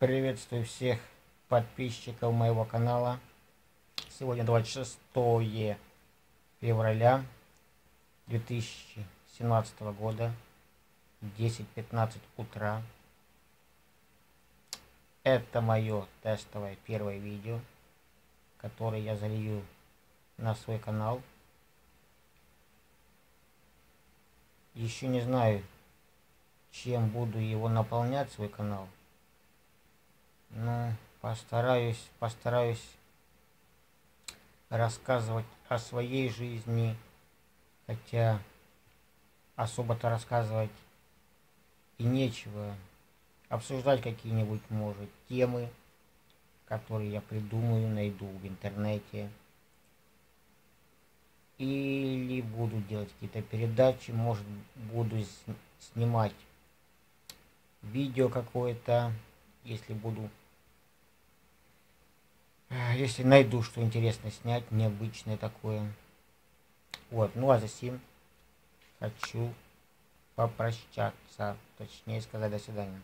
Приветствую всех подписчиков моего канала. Сегодня 26 февраля 2017 года, 10.15 утра. Это мое тестовое первое видео, которое я залью на свой канал. Еще не знаю, чем буду его наполнять, свой канал. Постараюсь, постараюсь рассказывать о своей жизни, хотя особо-то рассказывать и нечего. Обсуждать какие-нибудь, может, темы, которые я придумаю, найду в интернете. Или буду делать какие-то передачи, может, буду снимать видео какое-то, если буду если найду что интересное снять, необычное такое. Вот, ну а затем хочу попрощаться, точнее сказать до свидания.